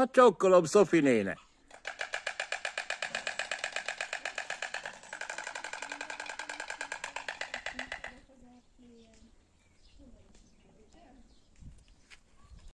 Ma cioccolo, sto finendo.